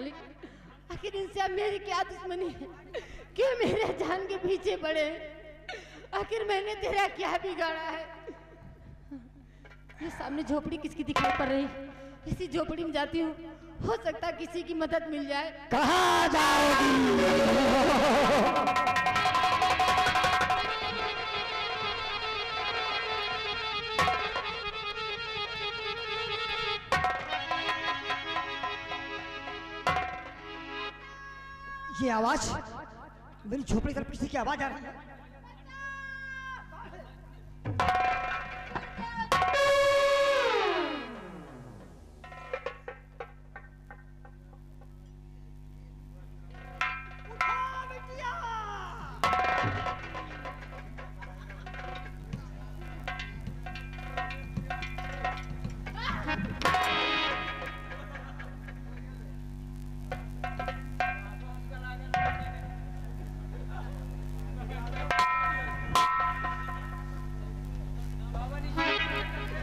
मालिक, आखिर इनसे अब मेरी क्या दुश्मनी है? क्यों मेरे जान के पीछे पड़े आखिर मैंने तेरा क्या बिगाड़ा है? ये सामने झोपड़ी किसकी दिखाई पड़ रही इसी झोपड़ी में जाती हूँ। हो सकता किसी की मदद मिल जाए। कहा जाओगी? आवाज़? मेरी झोपड़ी तरफ़ पीछे की आवाज़ आ रही है।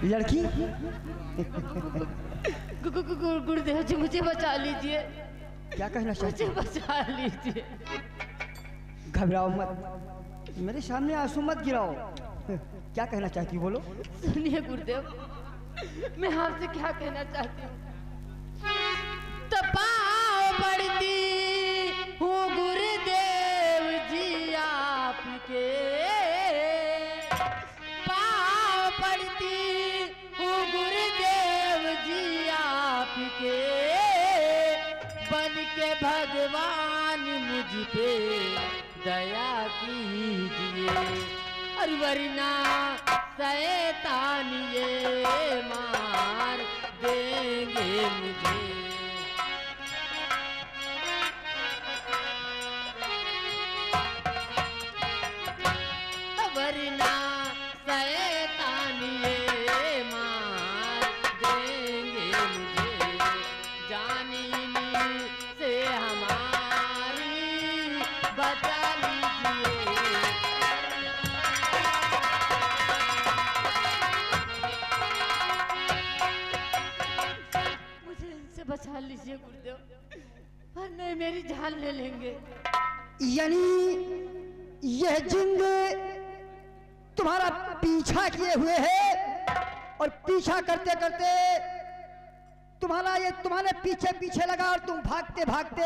लड़की? गुरुदेव जी मुझे बचा लीजिए। क्या कहना चाहते मुझे बचा लीजिए। घबराओ मत। मेरे सामने आँसू मत गिराओ। क्या कहना चाहती हो बोलो सुनिए गुरुदेव मैं आपसे क्या कहना चाहती हूँ? के भगवान मुझ पे दया कीजिए। अरवरना शैतान ये मार देंगे मुझे। लीजिए गुरुदेव। वरना ये मेरी जान ले लेंगे। यानी यह जिंद तुम्हारा पीछा किए हुए है और पीछा करते करते तुम्हारा ये तुम्हारे पीछे पीछे लगा और तुम भागते भागते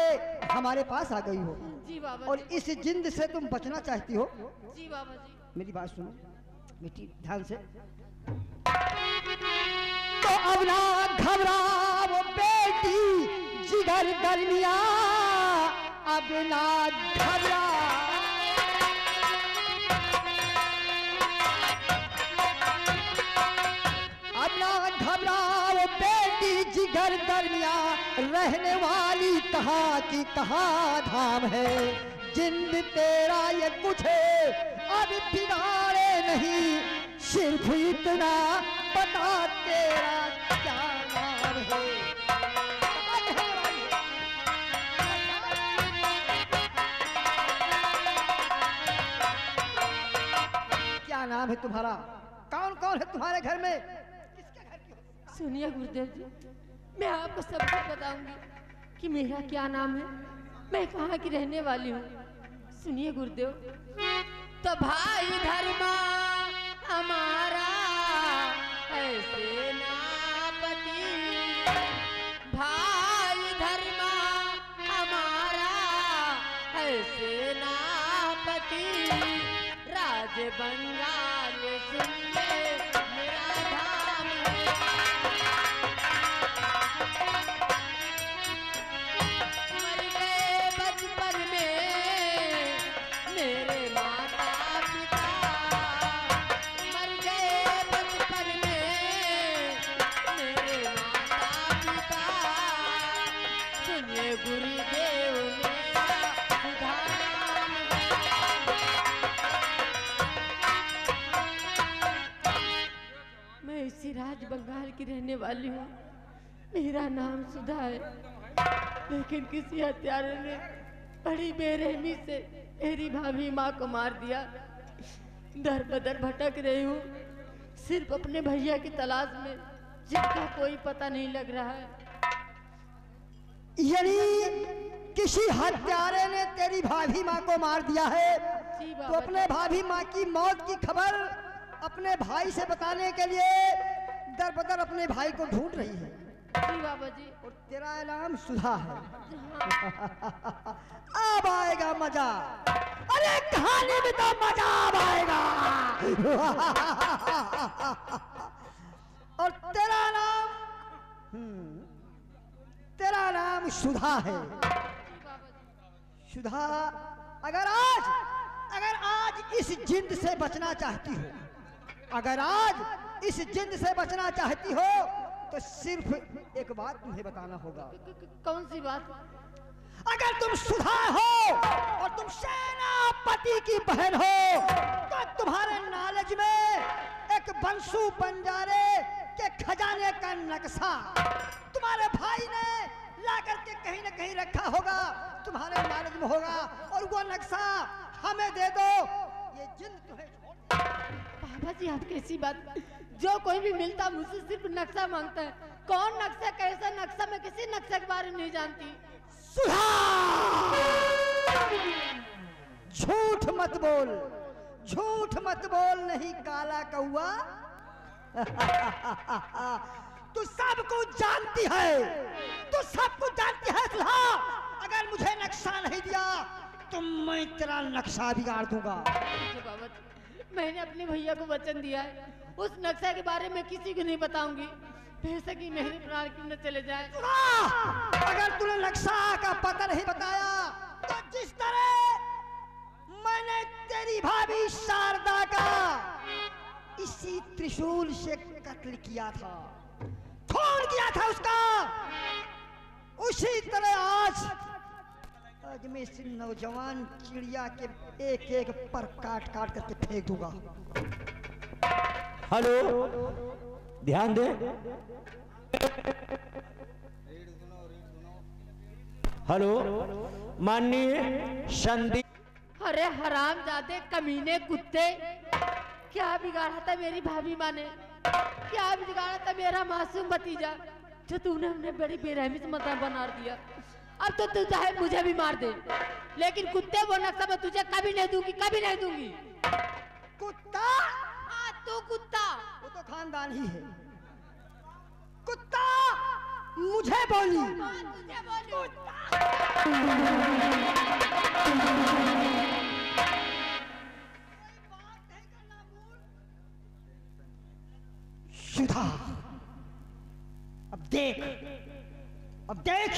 हमारे पास आ गई हो। जी बाबा और इस जिंद से तुम बचना चाहती हो। जी जी बाबा जी। मेरी बात सुनो बेटी ध्यान से। तो अब ना घबराओ। बेटी जिगर दरमिया अब ना घबरा अब ना बेटी जिगर दरमिया रहने वाली कहा की कहा धाम है। जिंद तेरा ये कुछ है अब बिगाड़े नहीं। सिर्फ़ इतना पता तेरा नाम है तुम्हारा? कौन कौन है तुम्हारे घर में? सुनिए गुरुदेव जी, मैं आपको सब कुछ बताऊँगी कि मेरा क्या नाम है, मैं कहाँ की रहने वाली हूँ। सुनिए गुरुदेव। तो भाई धर्मा, हमारा वाली हूँ। मेरा नाम सुधा है। लेकिन किसी हत्यारे ने बड़ी बेरहमी से मेरी भाभी माँ को मार दिया। दर बदर भटक रही हूँ। सिर्फ़ अपने भैया की तलाश में जिसका कोई पता नहीं लग रहा है। यानी किसी हत्यारे ने तेरी भाभी माँ को मार दिया है। तो अपने भाभी माँ की मौत की खबर अपने भाई से बताने के लिए दर बदर अपने भाई को ढूंढ रही है। जी बाबा जी। और तेरा नाम सुधा है। हाँ, अब आएगा मज़ा। अरे कहानी में तो मज़ा अब आएगा। और तेरा नाम हम्म, तेरा नाम सुधा है। सुधा अगर आज अगर आज इस जिंद से बचना चाहती हो अगर आज इस जिंद से बचना चाहती हो तो सिर्फ़ एक बात तुम्हें बताना होगा। कौन सी बात? अगर तुम सुधा हो और तुम सेनापति की बहन हो तो तुम्हारे नॉलेज में एक बंसू बंजारे के खजाने का नक्शा तुम्हारे भाई ने ला करके कहीं ना कहीं रखा होगा तुम्हारे नॉलेज में होगा और वो नक्शा हमें दे दो। ये जिंद तुम्हें। बाबा जी आप कैसी बात जो कोई भी मिलता मुझसे सिर्फ़ नक्शा माँगता है। कौन नक्शा कैसा नक्शा मैं किसी नक्शे के बारे में नहीं जानती। झूठ मत बोल। झूठ मत बोल नहीं काला कौआ तू सब कुछ जानती है। तू सब कुछ जानती है सुधा। अगर मुझे नक्शा नहीं दिया तो मैं तेरा नक्शा बिगाड़ दूँगा। मैंने अपने भैया को वचन दिया है। उस नक्शा के बारे में किसी को नहीं बताऊँगी। भैंसा की मेरे प्राण क्यों न चले जाए। अगर तूने नक्शा का पता नहीं बताया तो जिस तरह मैंने तेरी भाभी शारदा का इसी त्रिशूल से कत्ल किया था, खून किया था उसका, उसी तरह आज आज मैं इस नौजवान चिड़िया के एक एक पर काट काट करके फेंक दूँगा। हेलो? ध्यान दे। हेलो? माननीय संदीप। अरे हराम जादे कमीने कुत्ते। क्या बिगाड़ा था मेरी भाभी माँ ने? क्या बिगाड़ा था मेरा मासूम भतीजा? जो तूने हमने बड़ी बेरहमी से मता बना दिया। अब तो तू चाहे मुझे भी मार दे। लेकिन कुत्ते वो नक्शा मैं तुझे कभी नहीं दूँगी कभी नहीं दूँगी। कुत्ता? हाँ तू कुत्ता। वो तो खानदान ही है। कुत्ता? मुझे बोली हाँ, तुझे बोलूँ। सुधा अब देख। अब देख।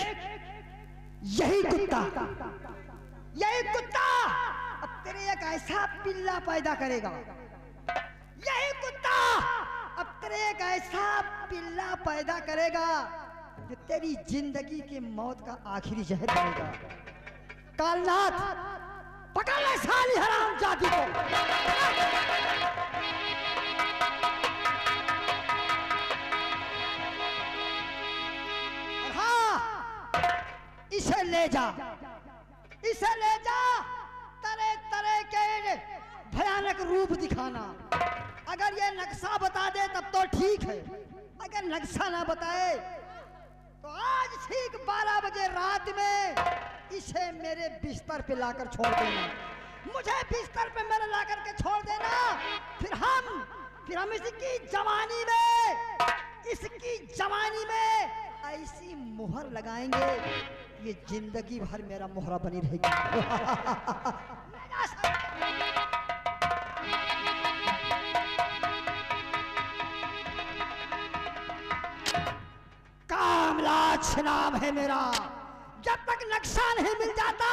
यही कुत्ता। यही कुत्ता। अब तेरे एक ऐसा पिल्ला पैदा करेगा। यही कुत्ता। अब तेरे एक ऐसा पिल्ला पैदा करेगा जो तेरी ज़िंदगी की मौत का आखिरी जहर बनेगा। कालनाथ पकड़ ले साली हराम जाति को। इसे ले जा। इसे ले जा। तरह तरह के भयानक रूप दिखाना। अगर ये नक्शा बता दे, तब तो ठीक है। अगर नक्शा ना बताए तो आज ठीक बारह बजे रात में इसे मेरे बिस्तर पे लाकर छोड़ देना। मुझे बिस्तर पे मेरे लाकर के छोड़ देना। फिर हम फिर हम इसकी जवानी में, इसकी जवानी में ऐसी मुहर लगाएँगे। ये ज़िंदगी भर मेरा मोहरा बनी रहेगी। कामलाज नाम है मेरा। जब तक नक्शा नहीं मिल जाता,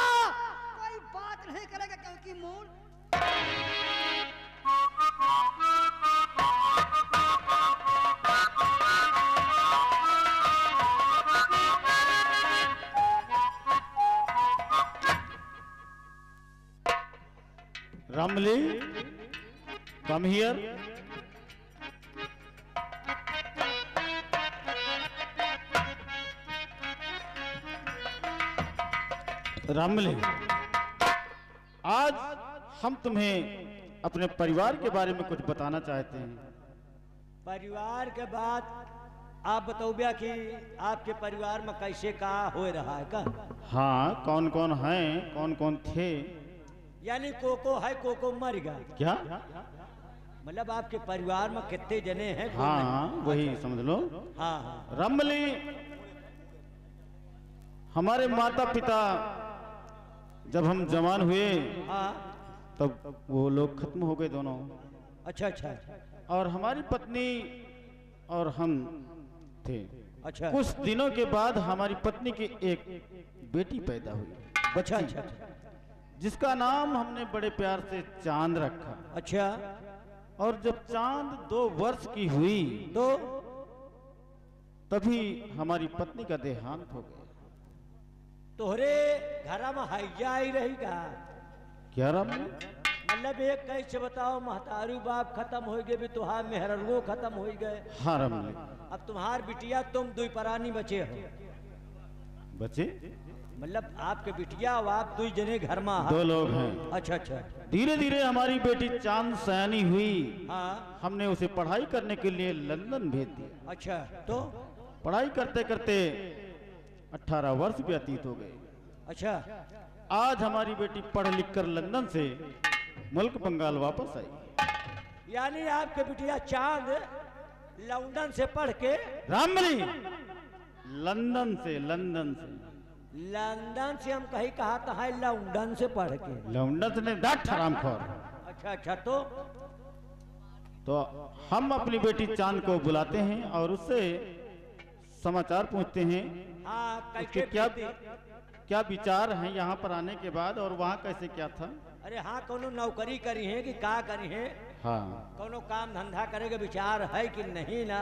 कोई बात नहीं करेगा क्योंकि मूल come here. रामले आज हम तुम्हें अपने परिवार के बारे में कुछ बताना चाहते हैं। परिवार के बाद आप बताओ कि आपके परिवार में कैसे का हो रहा है का? हाँ कौन कौन हैं कौन कौन थे? यानी कोको है कोको मर गया। क्या? मतलब आपके परिवार में कितने जने हैं कौन हाँ वही समझ लो। हाँ हाँ। रमली हमारे माता पिता जब हम जवान हुए हाँ। तब वो लोग खत्म हो गए दोनों। अच्छा अच्छा। और हमारी पत्नी और हम थे। अच्छा। कुछ दिनों के बाद हमारी पत्नी की एक बेटी पैदा हुई। अच्छा अच्छा अच्छा। जिसका नाम हमने बड़े प्यार से चाँद रखा। अच्छा। और जब चाँद दो वर्ष की हुई तो तभी हमारी पत्नी का देहांत हो गया। तोहरे घर में हैजा आई रही का क्या राम मतलब एक कैसे बताओ महतारू बाप खत्म हो गए भी तुहार मेहरगो खत्म हो गए। हाँ रमली। अब तुम्हार बिटिया तुम दुई परानी बचे हो। बच्चे मतलब आपके बिटिया और आप दुई जने घर में दो लोग हैं। अच्छा अच्छा। धीरे धीरे हमारी बेटी चाँद सयानी हुई। हाँ। हमने उसे पढ़ाई करने के लिए लंदन भेज दिया। अच्छा तो? पढ़ाई करते करते 18 वर्ष व्यतीत हो गए। अच्छा। आज हमारी बेटी पढ़ लिख कर लंदन से मुल्क बंगाल वापस आई। यानी आपके बिटिया चाँद लंदन से पढ़ के रामबली! लंदन से लंदन से। लंदन से हम कहीं कहा था है लंदन से पढ़ के। लंदन से नहीं डाट हरामखोर अच्छा अच्छा तो? तो हम अपनी बेटी चाँद को बुलाते हैं और उससे समाचार पूछते हैं हाँ उसके क्या क्या विचार हैं यहाँ पर आने के बाद और वहाँ कैसे क्या था? अरे हाँ कोनो नौकरी करी है कि का करी है? हाँ। कोनो काम धंधा करे के विचार है कि नहीं ना?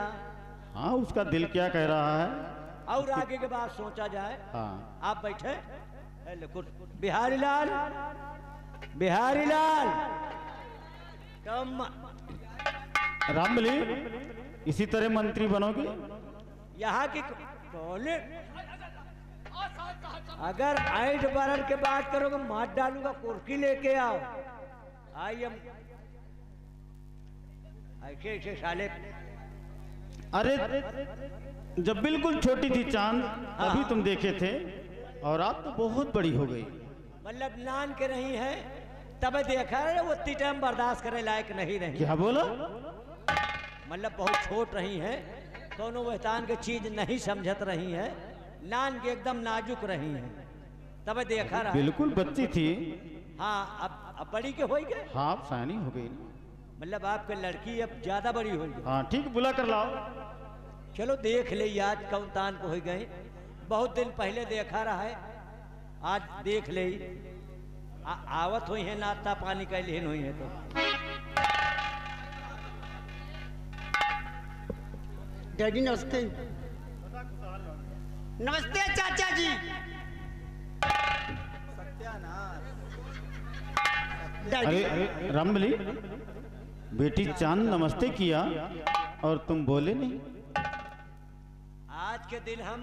हाँ उसका दिल क्या कह रहा है? और आगे के बाद सोचा जाए हाँ। आप बैठे। बिहारी लाल। बिहारी लाल। तुम रामबली इसी तरह मंत्री बनोगे? यहाँ की बोले अगर ऐठ बरन के बात करोगे मार डालूँगा कुर्की लेके आओ। आई एम ऐसे ऐसे साले। अरे जब बिल्कुल छोटी थी चाँद अभी तुम देखे थे और आप तो बहुत बड़ी हो गई। मतलब नान के नहीं है तब देखा है वो टाइम बर्दाश्त करे लायक नहीं रही क्या बोला? मतलब बहुत छोट रही है दोनों वहतान के चीज़ नहीं समझत रही है नान के एकदम नाजुक रही है। तब देखा रहा बिल्कुल बच्ची थी। हाँ अब अब बड़ी के हो गए? हाँ सयानी हो गई। मतलब आपके लड़की अब ज़्यादा बड़ी हो गई। हाँ ठीक बुला कर लाओ। चलो देख ले आज कौन तान को हो गए। बहुत दिन पहले देखा रहा है आज देख ले। आ, आवत हुई है नाता पानी का लेन हुई है तो। डैडी नमस्ते। नमस्ते चाचा जी। अरे अरे रामबली बेटी चाँद नमस्ते किया और तुम बोले नहीं। आज के दिन हम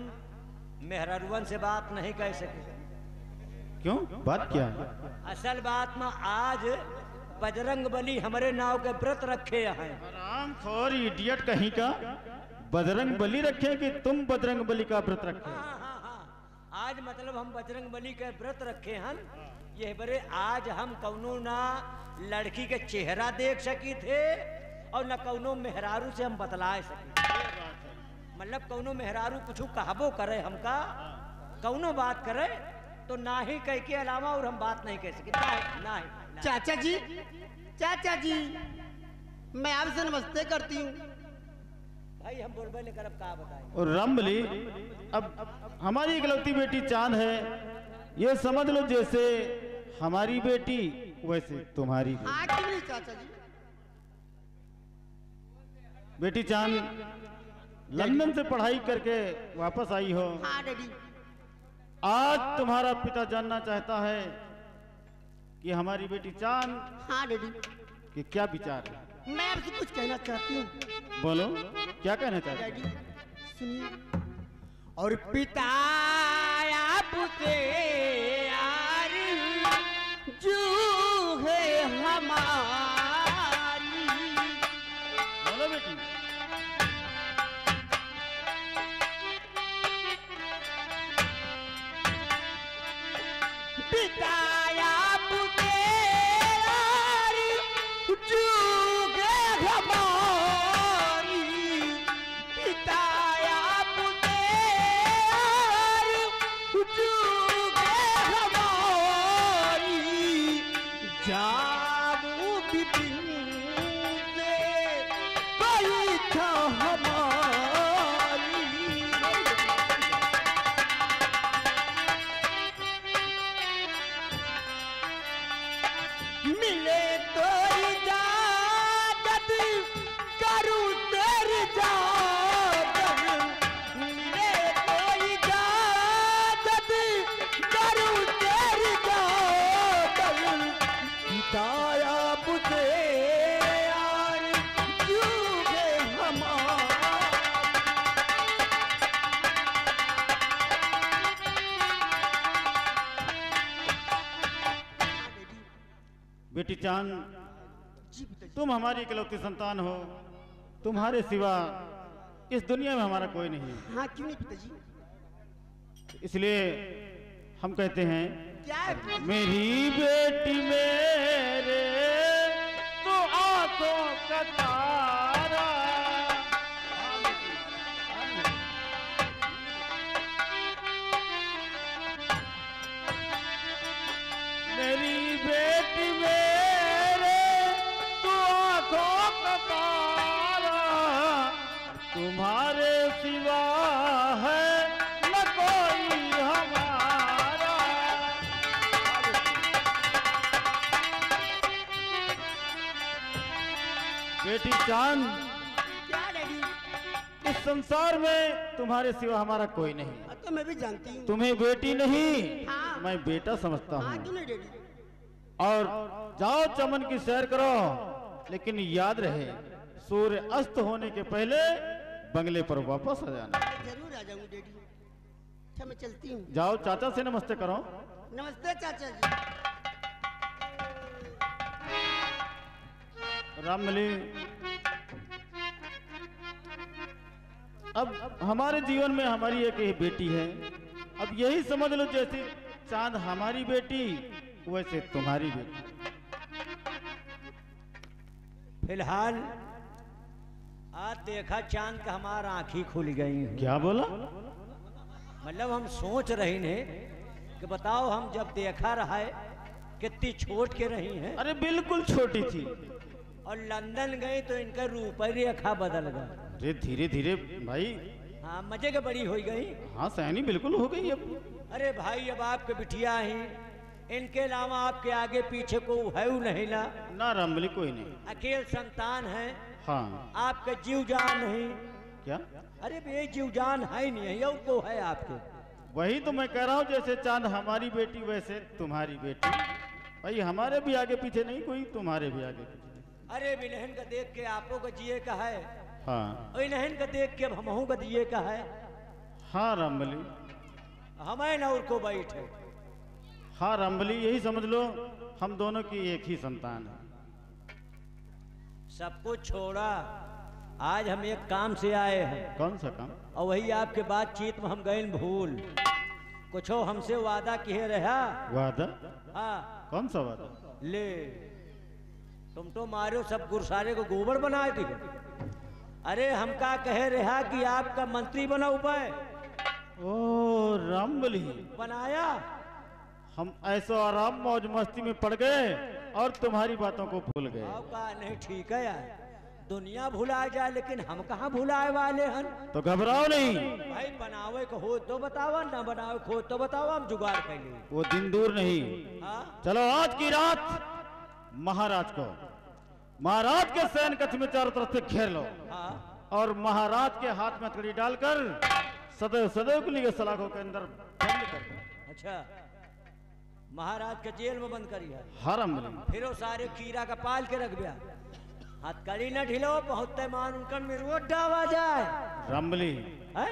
मेहररुवन से बात नहीं कह सके। क्यों? बात क्या? असल बात में आज बजरंग बली हमारे नाव के व्रत रखे हैं। खोर इडियट कहीं का? बजरंग बली रखे कि तुम बजरंग बली का व्रत रखे? हाँ हाँ हाँ आज मतलब हम बजरंग बली के व्रत रखे हैं। ये बरे आज हम कौनो ना लड़की के चेहरा देख सकी थे और न कौनो मेहरारू से हम बतला सकी। मतलब कौनो मेहरारू कुछ कहबो करे हमका कौनो बात करे तो ना ही कह के अलावा और हम बात नहीं कह सके। ना ही ना ही ना चाचा जी चाचा जी मैं आपसे नमस्ते करती हूँ। भाई हम बोलबे नहीं करब का बताएँ और रामबली अब हमारी इकलौती बेटी चाँद है। ये समझ लो जैसे हमारी बेटी वैसे तुम्हारी बेटी। बेटी चाँद लंदन से पढ़ाई करके वापस आई हो। हाँ डैडी। आज तुम्हारा पिता जानना चाहता है कि हमारी बेटी चाँद हाँ डैडी। के क्या विचार है? मैं आपसे कुछ कहना चाहती हूँ। बोलो क्या कहना चाहते हो? सुनिए। और पिता आपसे यार जो जाबू बिपिन तुम हमारी इकलौती संतान हो। तुम्हारे सिवा इस दुनिया में हमारा कोई नहीं। है हाँ क्यों नहीं पिताजी? इसलिए हम कहते हैं क्या? मेरी बेटी मेरे चाँद क्या डैडी? इस संसार में तुम्हारे सिवा हमारा कोई नहीं। तो मैं भी जानती हूँ। तुम्हें बेटी नहीं हाँ। मैं बेटा समझता हाँ हूँ। और जाओ चमन की सैर करो लेकिन याद रहे सूर्य अस्त होने के पहले बंगले पर वापस आ जाना। ज़रूर आ जाऊँगी डैडी। अच्छा मैं चलती हूँ। जाओ चाचा से नमस्ते करो। नमस्ते चाचा जी। राममली अब हमारे जीवन में हमारी एक ही बेटी है। अब यही समझ लो जैसे चाँद हमारी बेटी वैसे तुम्हारी बेटी। फ़िलहाल आज देखा चाँद का हमारा आंखी खुल गई हैं। क्या बोला? मतलब हम सोच रहे ने कि बताओ हम जब देखा रहा है कितनी छोट के रही हैं। अरे बिल्कुल छोटी थी। और लंदन गई तो इनका रूप रेखा बदल गया। अरे धीरे धीरे भाई। हाँ मज़े के बड़ी हो गई। हाँ सैनी बिल्कुल हो गई अब। अरे भाई अब आपके बिटिया हैं। इनके अलावा आपके आगे पीछे को है नहीं ला ना रामबली कोई नहीं। अकेल संतान है। हाँ। आपका जीव जान नहीं क्या? अरे ये जीव जान है नहीं है को है आपके। वही तो मैं कह रहा हूँ जैसे चाँद हमारी बेटी वैसे तुम्हारी बेटी। भाई हमारे भी आगे पीछे नहीं कोई तुम्हारे भी आगे पीछे। अरे बिलहन का देख के आपो का जिए का है। हाँ। और का देख के अब हमहू का जिए का है। हाँ रामबली। हमें न और को बैठे। हाँ रामबली यही समझ लो हम दोनों की एक ही संतान है। सब कुछ छोड़ा। आज हम एक काम से आए हैं। कौन सा काम? और वही आपके बातचीत में हम गए भूल। कुछ हमसे वादा किए रहा। वादा? हाँ। कौन सा वादा? ले। तुम तो मारो सब गुरसारे को गोबर बनाए थे। अरे हम का कहे रहा कि आपका मंत्री बना उपाय? ओ रामबली बनाया? हम ऐसो आराम मौज मस्ती में पड़ गए और तुम्हारी बातों को भूल गए। नहीं ठीक है यार। दुनिया भुला जाए लेकिन हम कहाँ भुलाए वाले हन तो घबराओ नहीं। भाई बनावे को हो तो बतावा ना बनावे को हो तो बतावा हम जुगाड़ कर वो दिन दूर नहीं। हाँ? चलो आज की रात महाराज को। महाराज के सैन कक्ष में चारों तरफ़ से घेर लो। हाँ। और महाराज के हाथ में हथकड़ी डालकर सदैव सदैव के लिए सलाखों के अंदर बंद कर अच्छा। महाराज के जेल में बंद करी है। हरम। फिर वो सारे कीड़ा का पाल के रख दिया। हथकड़ी न ढिलो बहुत मान उनका मिरुआ डावा जाए। रामबली है?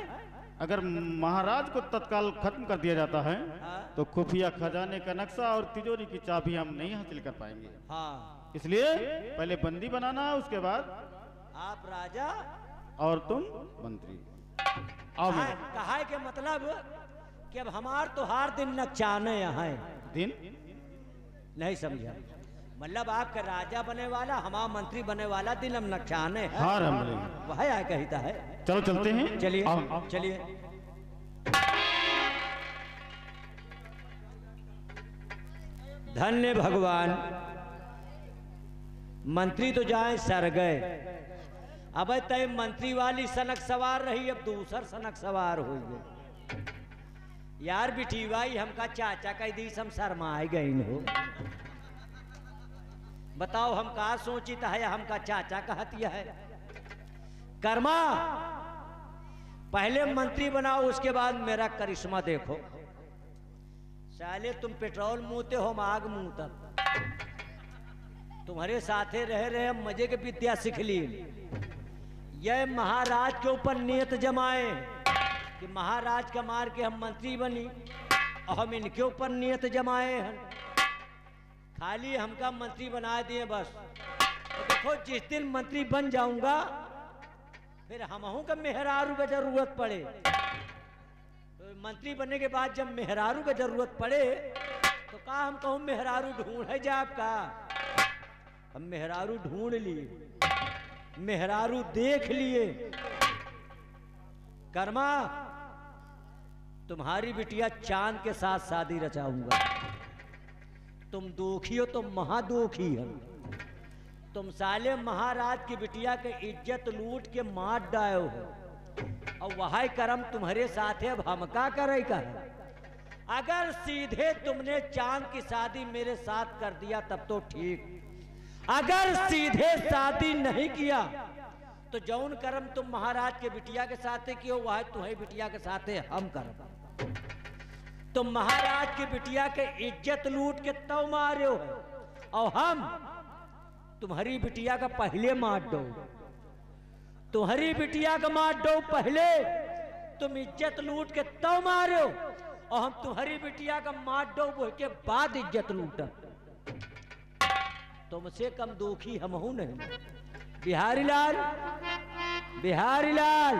अगर महाराज को तत्काल खत्म कर दिया जाता है हाँ। तो खुफिया खजाने का नक्शा और तिजोरी की चाबी हम नहीं हासिल कर पाएँगे। हाँ। इसलिए पहले बंदी बनाना है उसके बाद आप राजा और तुम मंत्री। आओ कहा के मतलब कि अब हमार तो हार दिन नचाने यहाँ दिन? नहीं समझा। मतलब आपका राजा बने वाला हमारा मंत्री बने वाला दिन हम नक्षाने है हाँ वह आया कहता है चलो चलते हैं। चलिए चलिए। धन्य भगवान। मंत्री तो जाए सर गए। अब तय मंत्री वाली सनक सवार रही अब दूसर सनक सवार हो है। यार बिठी भाई हमका चाचा कह दी हम शर्माए गई हो बताओ हम का सोचित है हमका चाचा कहतिया है। कर्मा, पहले मंत्री बनाओ, उसके बाद मेरा करिश्मा देखो। साले तुम पेट्रोल मुंहते हो आग मुँह तक तुम्हारे साथे रह रहे मज़े के विद्या सीख ली यह महाराज के ऊपर नियत जमाए कि महाराज का मार के हम मंत्री बनी, और हम इनके ऊपर नियत जमाए हैं। खाली हमका मंत्री बना दिए बस। तो देखो, जिस दिन मंत्री बन जाऊँगा, फिर हमहू का मेहरारू का ज़रूरत पड़े। तो मंत्री बनने के बाद जब मेहरारू का ज़रूरत पड़े तो कहा हम कहूँ, मेहरारू ढूंढ है जा आपका हम मेहरारू ढूंढ लिए, मेहरारू देख लिए। कर्मा, तुम्हारी बिटिया चाँद के साथ शादी रचाऊँगा। तुम दुखी हो, तुम महादुखी हो। तुम साले महाराज की बिटिया के इज़्ज़त लूट के मार डायो हो। और वह कर्म तुम्हारे साथ है अब हम का करे का? अगर सीधे तुमने चाँद की शादी मेरे साथ कर दिया, तब तो ठीक। अगर सीधे शादी नहीं किया तो जौन कर्म तुम महाराज के बिटिया के साथ कियो वह तुम्हारी बिटिया के साथ हम कर्म। तुम महाराज की बिटिया के इज़्ज़त लूट के तव मारे हो। और हम तुम्हारी बिटिया का पहले मार दो। तुम्हारी बिटिया का मार दो पहले। तुम इज़्ज़त लूट के तव मारो और हम तुम्हारी बिटिया का मार दो के बाद इज़्ज़त लूटा। तुमसे कम दुखी हम हूँ नहीं। बिहारी लाल बिहारी लाल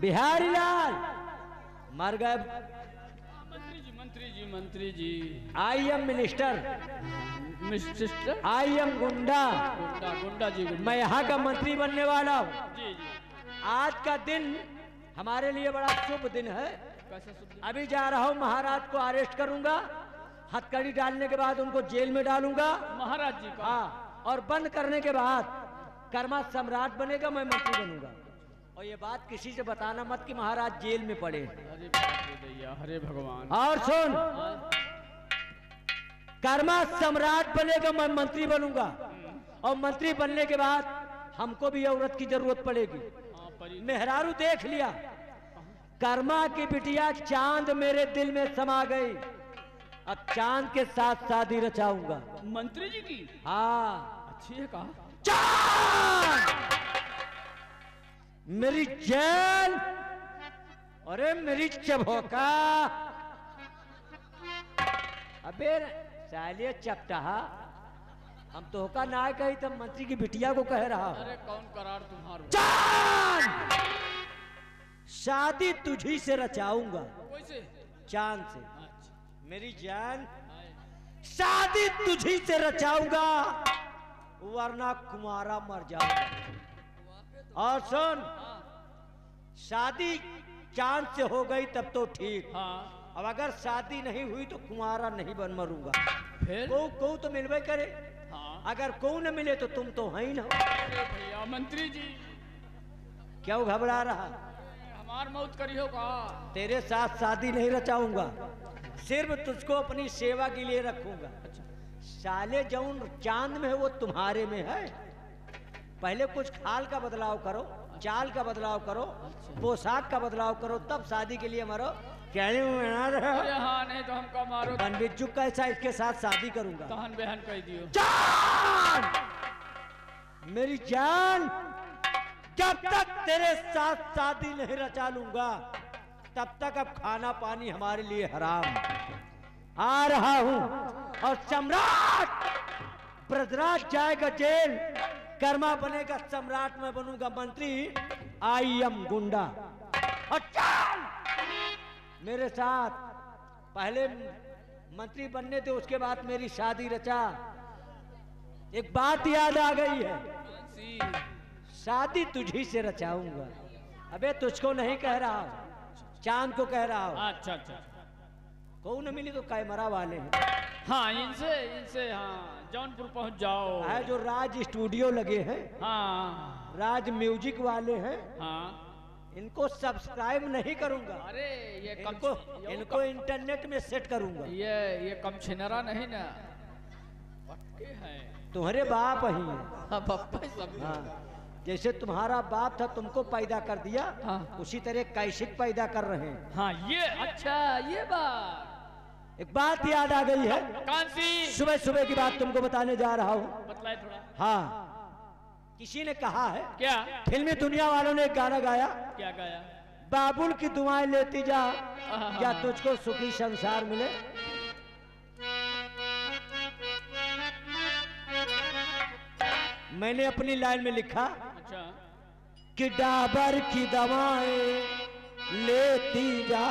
बिहारी लाल। मर गए मंत्री जी। I am minister mister? I am goonda. Goonda goonda जी गुंडा। मैं यहाँ का मंत्री बनने वाला हूँ। जी जी। आज का दिन हमारे लिए बड़ा शुभ दिन है। कैसा शुभ अभी जा रहा हूँ महाराज को अरेस्ट करूँगा। हथकड़ी डालने के बाद उनको जेल में डालूँगा। महाराज जी का। हाँ और बंद करने के बाद कर्मा सम्राट बनेगा मैं मंत्री बनूँगा। और ये बात किसी से बताना मत कि महाराज जेल में पड़े हरे भगवान। और सुन कर्मा सम्राट बनेगा मैं मंत्री बनूँगा। और मंत्री बनने के बाद हमको भी औरत की ज़रूरत पड़ेगी। हाँ मेहरारू देख लिया। कर्मा की बिटिया चाँद मेरे दिल में समा गई। अब चाँद के साथ शादी रचाऊँगा। मंत्री जी की? हाँ। अच्छी है कहा। चाँद! मेरी जैन अरे मेरी चबोका अबे सालिया चपटा। हम तो का ना कही तब मंत्री की बिटिया को कह रहा अरे कौन करार तुम्हार? चाँद! शादी तुझी से रचाऊँगा। चाँद से। अच्छा। मेरी जान। शादी तुझी से रचाऊँगा वरना कुमारा मर जाऊँगा। और सुन शादी चाँद से हो गई तब तो ठीक। हाँ। अब अगर शादी नहीं हुई तो कुमारा नहीं बन मरूँगा। फिर? को को तो मिलवे करे। हाँ। अगर को न मिले तो तुम तो है ही ना। भैया मंत्री जी। क्यों घबरा रहा? हमार मौत करी हो का? तेरे साथ शादी नहीं रचाऊँगा। सिर्फ़ तुझको अपनी सेवा के लिए रखूँगा। अच्छा। साले जौन चाँद में है वो तुम्हारे में है। पहले कुछ खाल का बदलाव करो चाल का बदलाव करो पोशाक का बदलाव करो तब शादी के लिए मरो। कहने हाँ नहीं तो हमका मारो। बन बिज्जू कैसा इसके साथ शादी करूँगा। तहन बहन कह दियो। जान! मेरी जान! जब तक तेरे साथ शादी नहीं रचा लूँगा तब तक अब खाना पानी हमारे लिए हराम। आ रहा हूँ और सम्राट ब्रजराज जाएगा जेल। कर्मा बनेगा सम्राट मैं बनूँगा मंत्री। आई एम गुंडा। और चल! मेरे साथ पहले मंत्री बनने थे उसके बाद मेरी शादी रचा। एक बात याद आ गई है। शादी तुझी से रचाऊँगा। अबे तुझको नहीं कह रहा हूँ चाँद को कह रहा हूँ। अच्छा अच्छा। कौन मिली तो कैमरा वाले हैं। हाँ इनसे इनसे हाँ। जौनपुर पहुँच जाओ। है जो राज स्टूडियो लगे हैं हाँ। राज म्यूज़िक वाले हैं हाँ। इनको सब्सक्राइब नहीं करूँगा। अरे ये कम इनको ये इनको इंटरनेट में सेट करूँगा। ये ये कम छिनरा नहीं ना। पक्के हैं। तुम्हारे बाप ही हैं। हाँ। हाँ। जैसे तुम्हारा बाप था तुमको पैदा कर दिया हाँ। उसी तरह कैशिक पैदा कर रहे हैं। हाँ ये अच्छा ये बात। एक बात याद आ गई है। कौन सी? सुबह सुबह की बात तुमको बताने जा रहा हूँ। बतलाए थोड़ा। हाँ। किसी ने कहा है क्या? फिल्मी दुनिया वालों ने एक गाना गाया। क्या गाया? बाबुल की दुआएँ लेती जा आहा। या तुझको सुखी संसार मिले। मैंने अपनी लाइन में लिखा अच्छा। कि डाबर की दवाएँ लेती जा।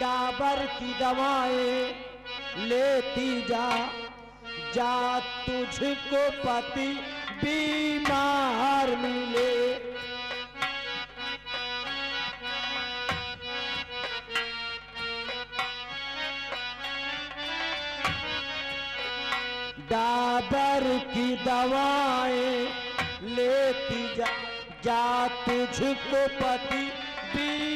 डाबर की दवाएँ लेती जा जा तुझको पति बीमार मिले। डाबर की दवाएँ लेती जा जा तुझको पति मिले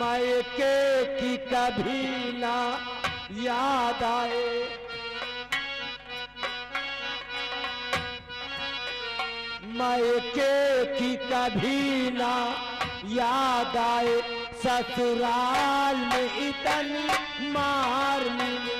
मायके की कभी ना याद आए। मायके की कभी ना याद आए। ससुराल में इतनी मार मिले।